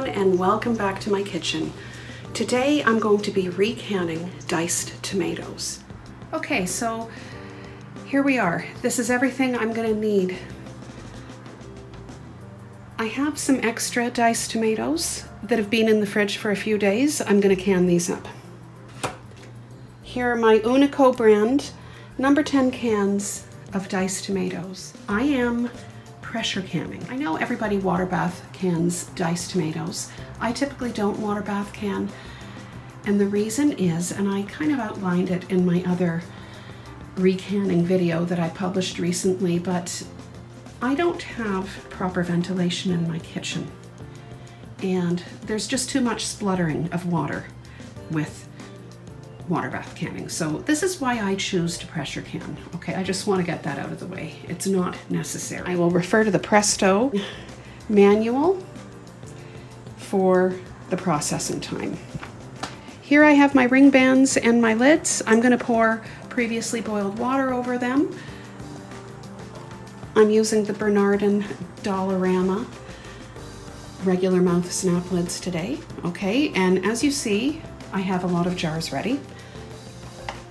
everyone and welcome back to my kitchen. Today I'm going to be recanning diced tomatoes. Okay, so here we are. This is everything I'm gonna need. I have some extra diced tomatoes that have been in the fridge for a few days. I'm gonna can these up. Here are my Unico brand number 10 cans of diced tomatoes. I am pressure canning. I know everybody water bath cans diced tomatoes. I typically don't water bath can. And the reason is, and I kind of outlined it in my other recanning video that I published recently, but I don't have proper ventilation in my kitchen. And there's just too much spluttering of water with water bath canning. So this is why I choose to pressure can. Okay, I just want to get that out of the way. It's not necessary. I will refer to the Presto manual for the processing time. Here I have my ring bands and my lids. I'm going to pour previously boiled water over them. I'm using the Bernardin Dollarama regular mouth snap lids today. Okay, and as you see, I have a lot of jars ready.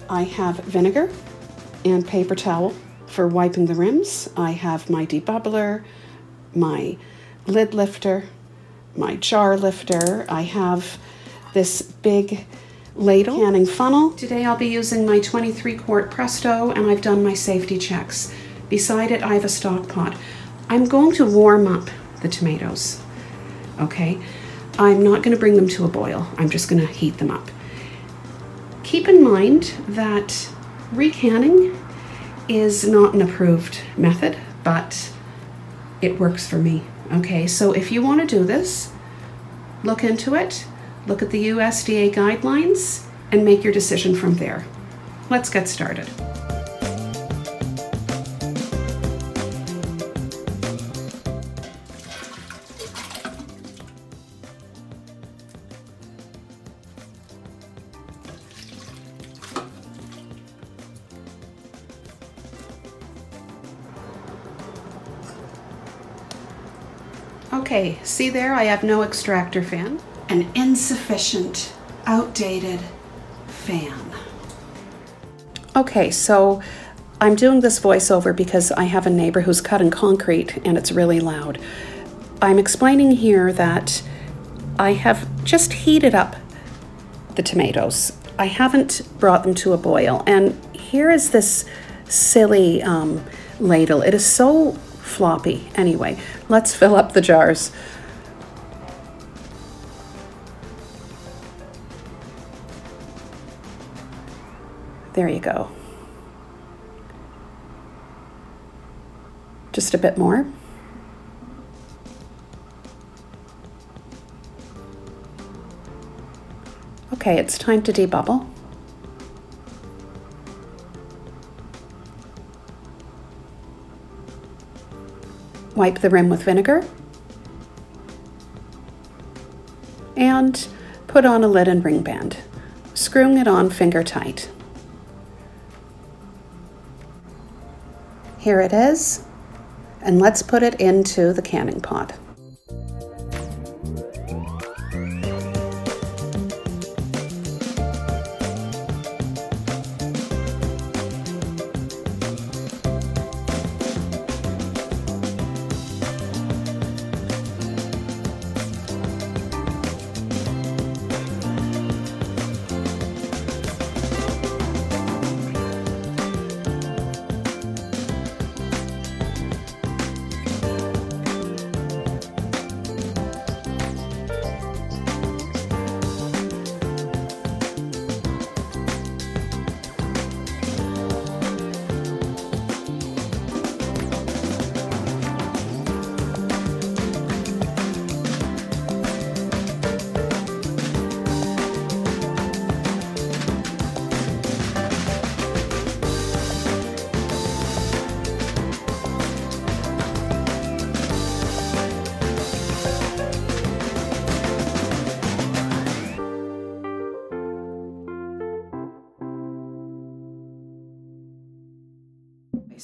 I have vinegar and paper towel for wiping the rims. I have my debubbler, my lid lifter, my jar lifter. I have this big ladle canning funnel. Today I'll be using my 23 quart Presto and I've done my safety checks. Beside it I have a stock pot. I'm going to warm up the tomatoes, okay? I'm not gonna bring them to a boil. I'm just gonna heat them up. Keep in mind that recanning is not an approved method, but it works for me. Okay, so if you want to do this, look into it, look at the USDA guidelines, and make your decision from there. Let's get started. Okay, see there, I have no extractor fan. An insufficient, outdated fan. Okay, so I'm doing this voiceover because I have a neighbor who's cutting concrete and it's really loud. I'm explaining here that I have just heated up the tomatoes. I haven't brought them to a boil. And here is this silly um, ladle. It is so floppy. Anyway, let's fill up the jars. There you go. Just a bit more. Okay, it's time to debubble. Wipe the rim with vinegar. And put on a lid and ring band, screwing it on finger tight. Here it is, and let's put it into the canning pot.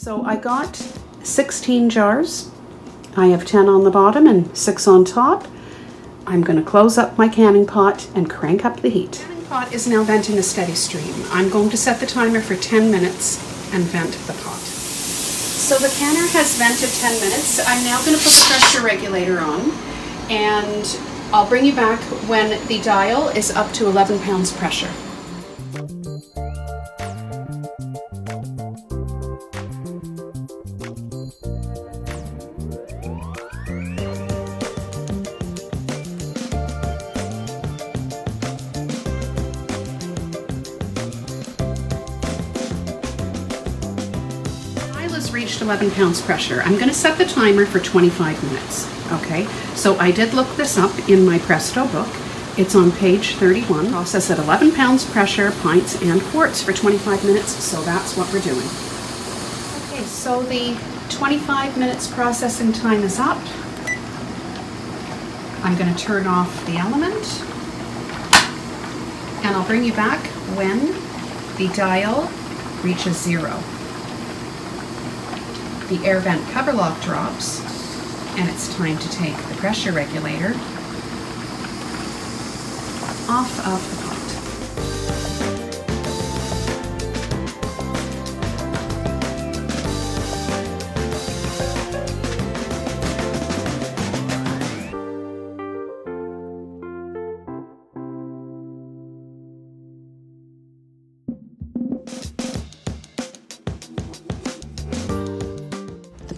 So I got 16 jars. I have 10 on the bottom and 6 on top. I'm going to close up my canning pot and crank up the heat. The canning pot is now venting a steady stream. I'm going to set the timer for 10 minutes and vent the pot. So the canner has vented 10 minutes. I'm now going to put the pressure regulator on and I'll bring you back when the dial is up to 11 pounds pressure. Reached 11 pounds pressure. I'm going to set the timer for 25 minutes. Okay, so I did look this up in my Presto book. It's on page 31. Process at 11 pounds pressure, pints and quarts for 25 minutes, so that's what we're doing. Okay, so the 25 minutes processing time is up. I'm going to turn off the element and I'll bring you back when the dial reaches zero the air vent cover lock drops and it's time to take the pressure regulator off of the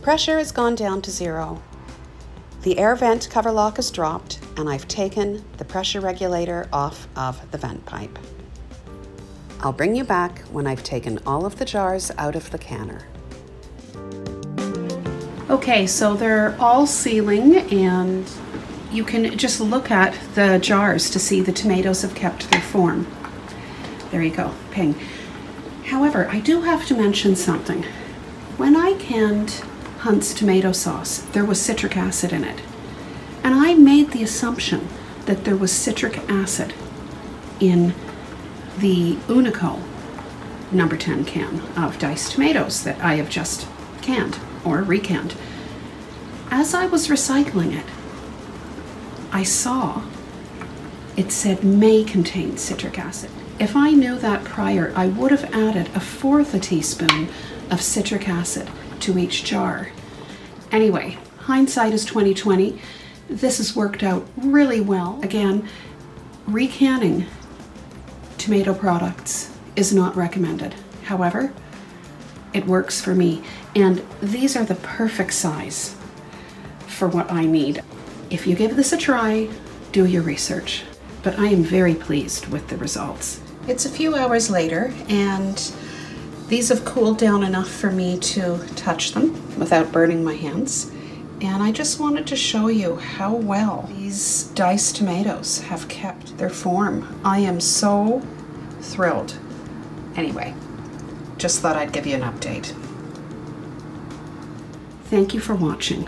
pressure has gone down to zero. The air vent cover lock is dropped and I've taken the pressure regulator off of the vent pipe. I'll bring you back when I've taken all of the jars out of the canner. Okay, so they're all sealing and you can just look at the jars to see the tomatoes have kept their form. There you go, ping. However, I do have to mention something. When I canned Hunt's tomato sauce, there was citric acid in it. And I made the assumption that there was citric acid in the Unico number 10 can of diced tomatoes that I have just canned or recanned. As I was recycling it, I saw it said may contain citric acid. If I knew that prior, I would have added a fourth a teaspoon of citric acid to each jar. Anyway, hindsight is 2020. This has worked out really well. Again, recanning tomato products is not recommended. However, it works for me. And these are the perfect size for what I need. If you give this a try, do your research. But I am very pleased with the results. It's a few hours later and these have cooled down enough for me to touch them without burning my hands. And I just wanted to show you how well these diced tomatoes have kept their form. I am so thrilled. Anyway, just thought I'd give you an update. Thank you for watching.